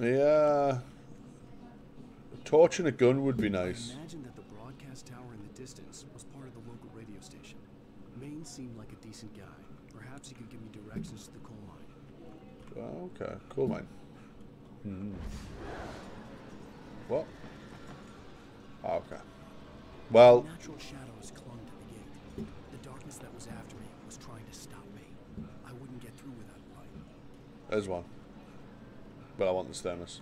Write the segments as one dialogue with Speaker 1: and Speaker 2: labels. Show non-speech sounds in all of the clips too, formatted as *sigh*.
Speaker 1: Yeah. A torch and a gun would be nice.
Speaker 2: Imagine that the broadcast tower in the distance was part of the local radio station. Maine seemed like a decent guy. Perhaps he could give me directions to the coal mine.
Speaker 1: Oh, okay, cool, man. Hmm. What? Oh, okay. Well,
Speaker 2: Natural shadows clung to the gate. The darkness that was after me was trying to stop me. I wouldn't get through without light.
Speaker 1: there's one. But I want the thermos.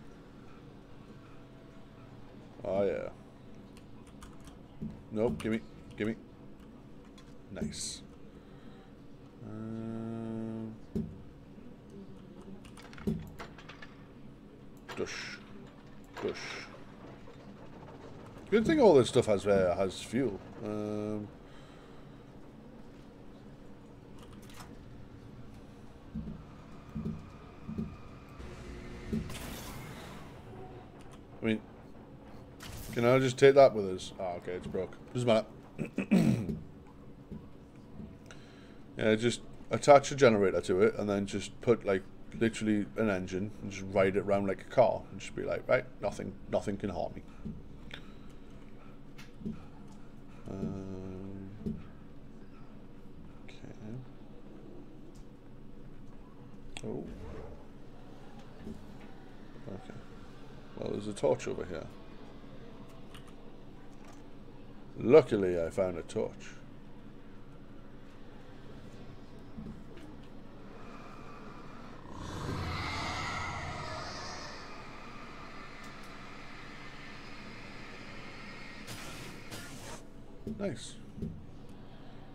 Speaker 1: Oh, yeah. Nope, gimme, gimme. Nice. Um, dush. Dush. Good thing all this stuff has uh, has fuel. Um, I mean, can I just take that with us? Oh, okay, it's broke. Doesn't matter. *coughs* yeah, just attach a generator to it and then just put like literally an engine and just ride it around like a car and just be like, right, nothing, nothing can harm me. Um, okay. Oh. Okay. Well, there's a torch over here. Luckily, I found a torch. Nice.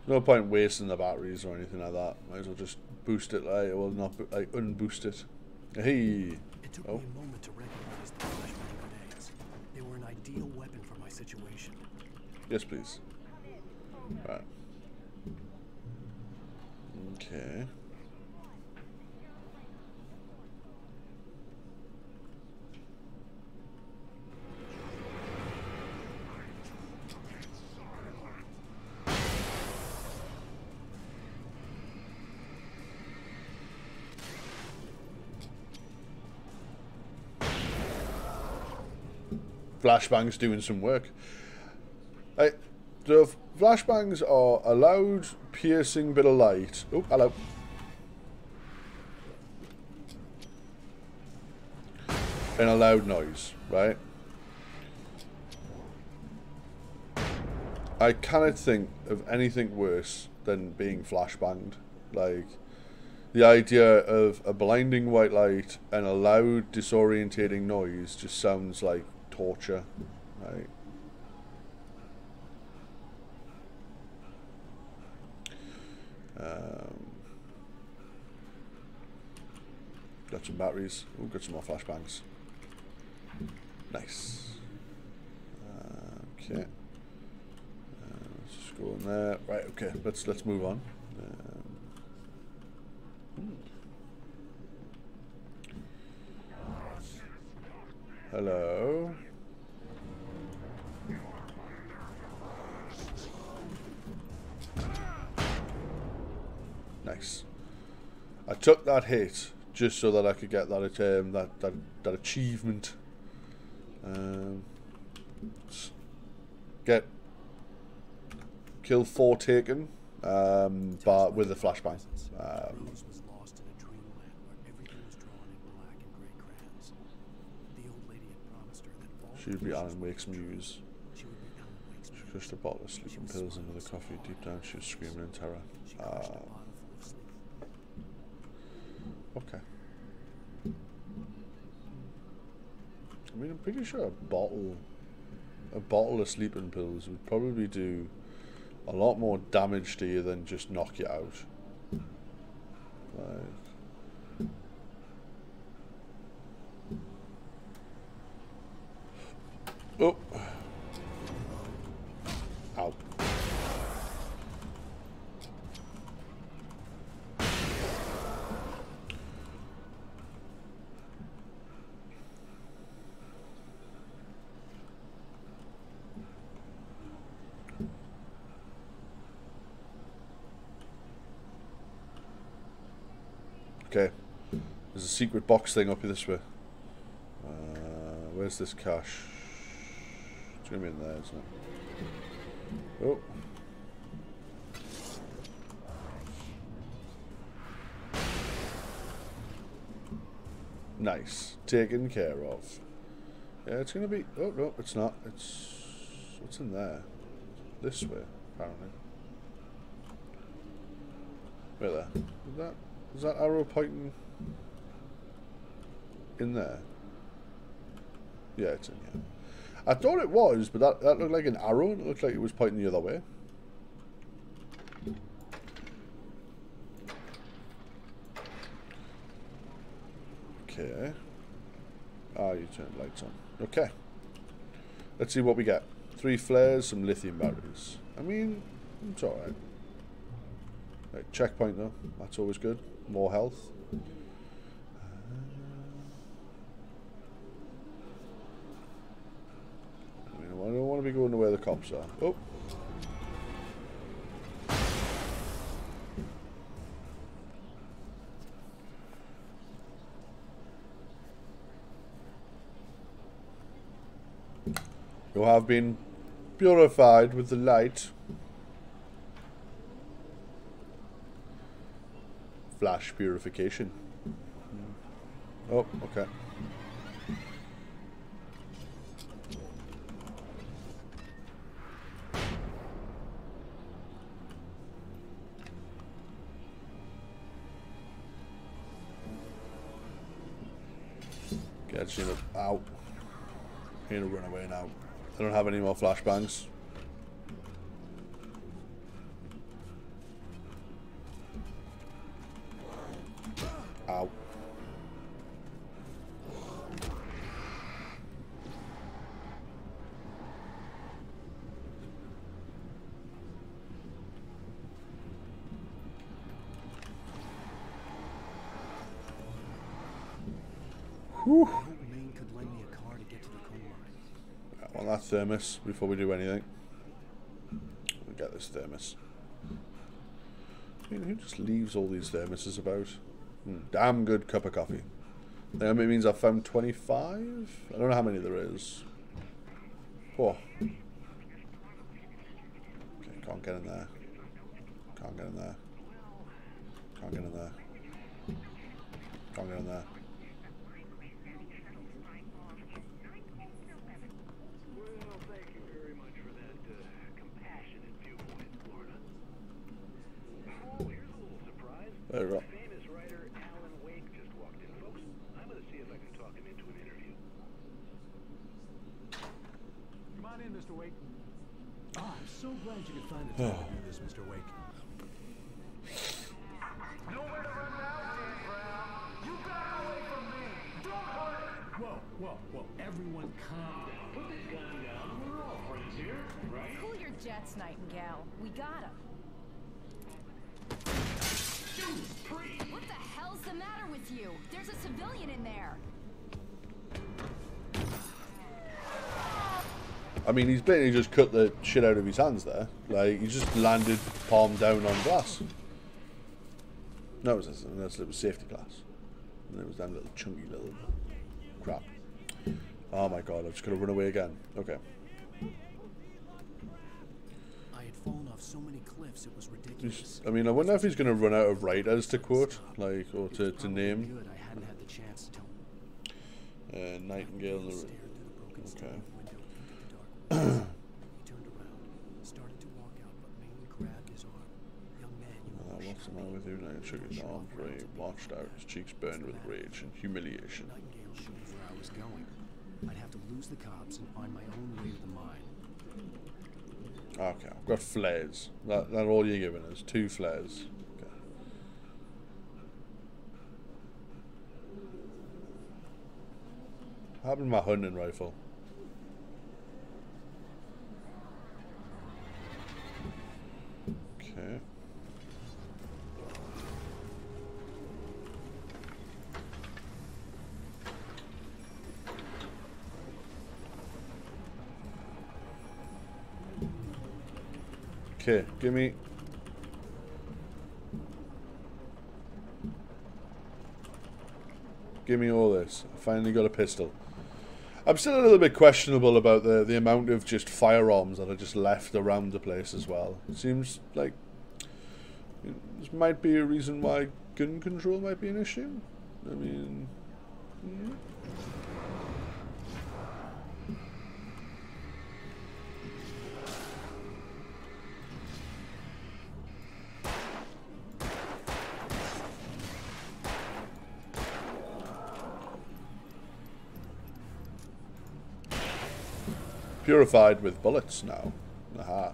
Speaker 1: No point wasting the batteries or anything like that. Might as well just boost it like, well, not like unboost it. Hey.
Speaker 2: It took
Speaker 1: Oh.
Speaker 2: me a moment to recognize
Speaker 1: Yes, please. Right. Okay. Flashbang's doing some work. The flashbangs are a loud, piercing bit of light. Oh, hello. And a loud noise, right? I cannot think of anything worse than being flashbanged. Like, the idea of a blinding white light and a loud, disorientating noise just sounds like torture, right? Um, got some batteries. Oh, got some more flashbangs. Nice. Uh, okay. Uh, let's just go in there. Right. Okay. Let's let's move on. Um, hmm. Hello. I took that hit just so that I could get that um, that, that that achievement. Um, get kill four taken, um, but with a flashbang. Um.
Speaker 2: The
Speaker 1: she would be Alan Wake's muse.
Speaker 2: She
Speaker 1: crushed a bottle of sleeping pills into the coffee. Deep down, she was screaming in terror. Uh,
Speaker 2: bottle full of sleep.
Speaker 1: okay. I mean, I'm pretty sure a bottle, a bottle of sleeping pills would probably do a lot more damage to you than just knock you out. Like, oh, ow. Okay. There's a secret box thing up here this way. Uh, where's this cache? It's gonna be in there, isn't it? Oh. Nice. Taken care of. Yeah, it's gonna be... Oh, no, it's not. It's... What's in there? This way, apparently. Wait there. Is that... Is that arrow pointing... In there? Yeah, it's in here. I thought it was, but that, that looked like an arrow, it looked like it was pointing the other way. Okay. Ah, you turned lights on. Okay. Let's see what we get. Three flares, some lithium batteries. I mean, it's alright. Right, checkpoint though. That's always good. More health. Uh, I, mean, I don't want to be going to where the cops are. Oh. You have been purified with the light. Flash purification. Oh, okay. Get you out. Gonna run away now. I don't have any more flashbangs.
Speaker 2: I
Speaker 1: want that thermos before we do anything. We get this thermos. I mean, who just leaves all these thermoses about? Hmm, damn good cup of coffee. That means I've found 25? I don't know how many there is. Oh. Okay, can't get in there. Can't get in there. Can't get in there. Can't get in there.
Speaker 3: Well, thank you very much for that uh, compassionate viewpoint, Florida. Oh, here's a little surprise.
Speaker 1: There we go.
Speaker 3: Famous writer Alan Wake just walked in, folks. I'm going to see if I can talk him into an interview.
Speaker 4: Come on in, Mr. Wake. Oh, I'm so glad you could find the time to do this, Mr. Wake.
Speaker 3: Nowhere to run now, Dan Brown. You back away from me. Don't hurt it.
Speaker 4: Whoa, whoa, whoa. Everyone calm down.
Speaker 3: Put this gun down. We're all friends here, right?
Speaker 5: Cool your jets, Nightingale. We got him. What the hell's the matter with you? There's a civilian in there.
Speaker 1: I mean, he's basically just cut the shit out of his hands there. Like, he just landed palm down on glass. No, it was unless it was safety glass. And it was that little chunky little crap. Oh my god, I'm just gonna run away again. Okay.
Speaker 2: I had fallen off so many cliffs it was ridiculous.
Speaker 1: He's- I mean, I wonder if he's gonna run out of writers to quote, like, or to, to name.
Speaker 2: Good, I hadn't had the chance to tell him.
Speaker 1: Uh, Nightingale in the Okay.
Speaker 2: sliding window into the dark *clears throat* woods. he turned around, started to walk out, but Maine grabbed his arm. Young man, you
Speaker 1: what's the matter with you now? Shook his arm free, marched out, his cheeks burned with rage and humiliation.
Speaker 2: Nightingale showed where I was going. I'd have to lose the cops and find my own way to the mine.
Speaker 1: Okay, I've got flares. That, that all you're giving us. Two flares. Okay. What happened to my hunting rifle? Okay. Okay, give me. Give me all this. I finally got a pistol. I'm still a little bit questionable about the the amount of just firearms that are just left around the place as well. It seems like this might be a reason why gun control might be an issue. I mean, hmm. Purified with bullets now. Aha.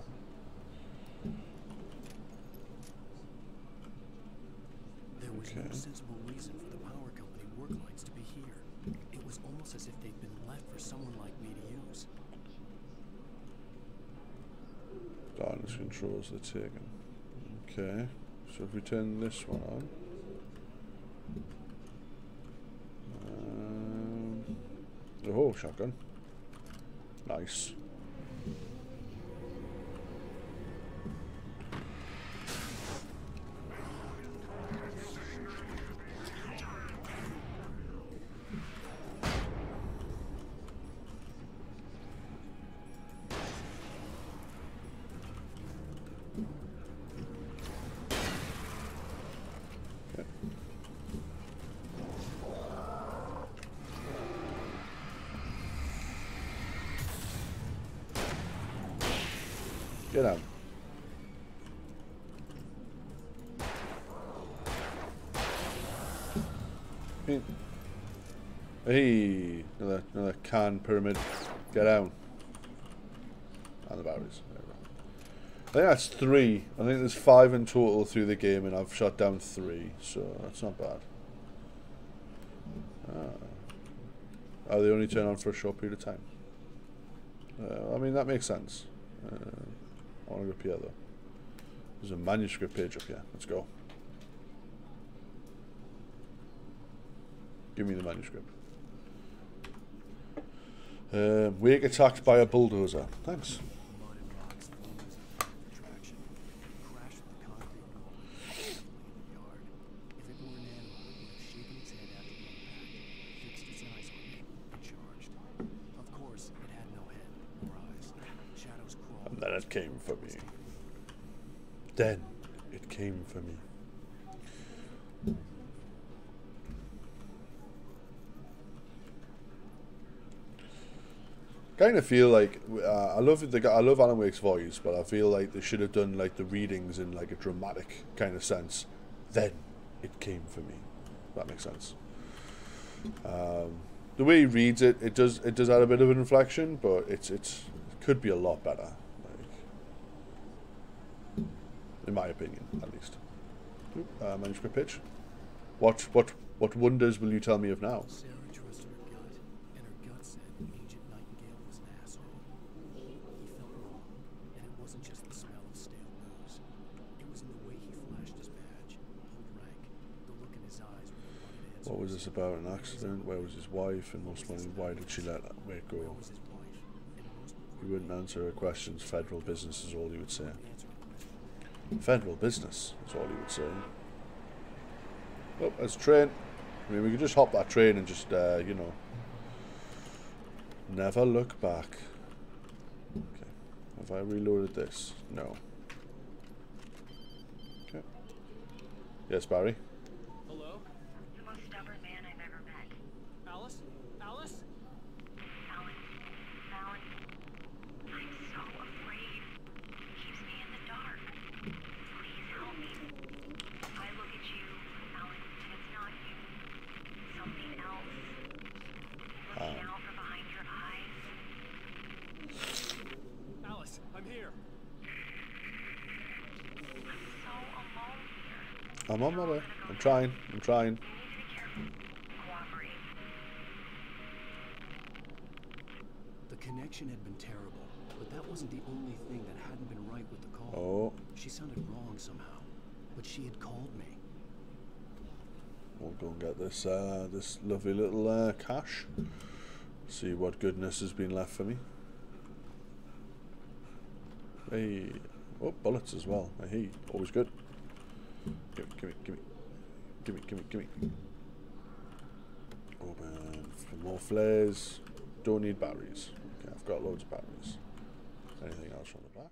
Speaker 2: There was
Speaker 1: Okay.
Speaker 2: no sensible reason for the power company work lines to be here. It was almost as if they'd been left for someone like me to use.
Speaker 1: Darkness controls the taken. Okay. So if we turn this one on. Um, oh, shotgun. Nice. Out. Hey, another another can pyramid. Get down. And the batteries. I think that's three. I think there's five in total through the game, and I've shot down three, so that's not bad. Ah. Oh, they only turn on for a short period of time. Uh, I mean, that makes sense. Uh, I want to go up here, though. There's a manuscript page up here. Let's go. Give me the manuscript. Um, wake attacked by a bulldozer. Thanks.
Speaker 2: Mud and rocks formed as a force of attraction. Crashed with the concrete wall. in the yard. If it were an animal, it would have shaken its head after the impact, fixed its eyes on me, and charged. Of course, it had no head or eyes. Shadows crawled.
Speaker 1: And then it came for me. Then it came for me. Kind of feel like uh, I love the. I love Alan Wake's voice, but I feel like they should have done like the readings in like a dramatic kind of sense. Then it came for me. That makes sense. Um, the way he reads it, it does it does add a bit of an inflection, but it's it's it could be a lot better. Like, in my opinion, at least. Uh, manuscript pitch. What what what wonders will you tell me of now?
Speaker 2: Sarah trusted her gut, and her gut said Agent Nightingale was an asshole. He felt wrong, and it wasn't just the smell of stale booze. It was in the way he flashed his badge, pulled rank, the look in his eyes when he wanted answers.
Speaker 1: What was this about? An accident? Where was his wife? And most importantly, why did she let
Speaker 2: Where
Speaker 1: go? He wouldn't answer her questions. Federal business is all he would say. Federal business is all he would say. Oh, there's a train. I mean, we could just hop that train and just, uh, you know, never look back. Okay. Have I reloaded this? No. Okay. Yes, Barry?
Speaker 6: Hello?
Speaker 7: The most stubborn man I've ever met.
Speaker 6: Alice? Alice?
Speaker 7: Alan. Alan. I'm so afraid. He keeps me in the dark. Please help me. I look at you, Alan, and it's not you. Something else. Looking out from behind your eyes.
Speaker 6: Alice, I'm here.
Speaker 7: I'm so alone here.
Speaker 1: I'm on my way. I'm trying. I'm trying.
Speaker 7: You need to be careful. Cooperate.
Speaker 2: The connection had been terrible, but that wasn't the only thing that hadn't been right with the call.
Speaker 1: Oh,
Speaker 2: She sounded wrong somehow, but she had called me.
Speaker 1: we'll go and get this, uh, this lovely little uh, cache. See what goodness has been left for me. Hey, oh, bullets as well. Hey, always good. Give me, give me, give me, give me, give me, give me. Oh, Open for more flares. Don't need batteries. Okay, I've got loads of batteries. Anything else from the back?